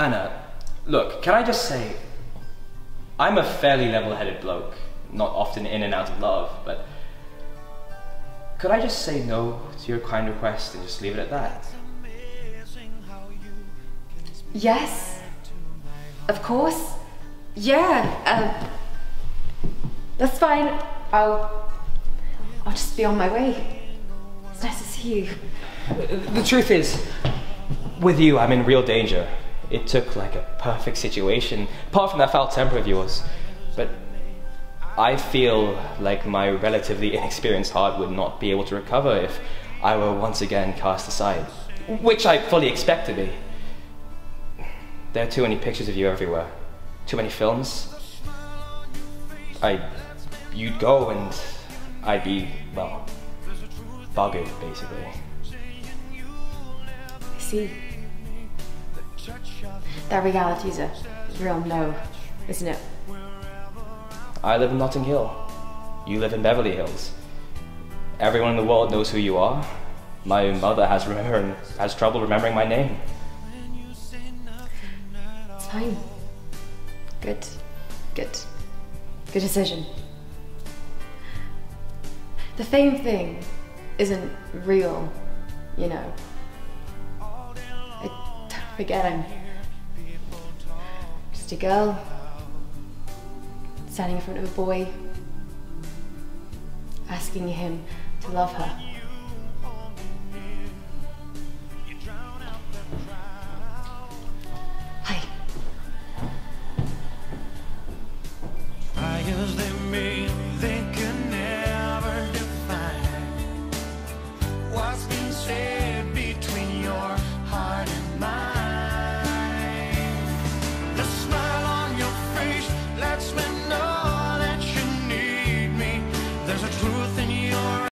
Anna, look, can I just say, I'm a fairly level headed bloke, not often in and out of love, but could I just say no to your kind request and just leave it at that? Yes. Of course. Yeah. Uh, that's fine. I'll. I'll just be on my way. It's nice to see you. The truth is, with you, I'm in real danger. It took like a perfect situation, apart from that foul temper of yours. But I feel like my relatively inexperienced heart would not be able to recover if I were once again cast aside, which I fully expect to be. There are too many pictures of you everywhere, too many films. I, you'd go and I'd be, well, buggered basically. I see. That reality's a real no, isn't it? I live in Notting Hill. You live in Beverly Hills. Everyone in the world knows who you are. My mother has remembering has trouble remembering my name. It's fine. Good. Good. Good decision. The fame thing isn't real, you know. I don't forget I'm just a girl standing in front of a boy asking him to love her.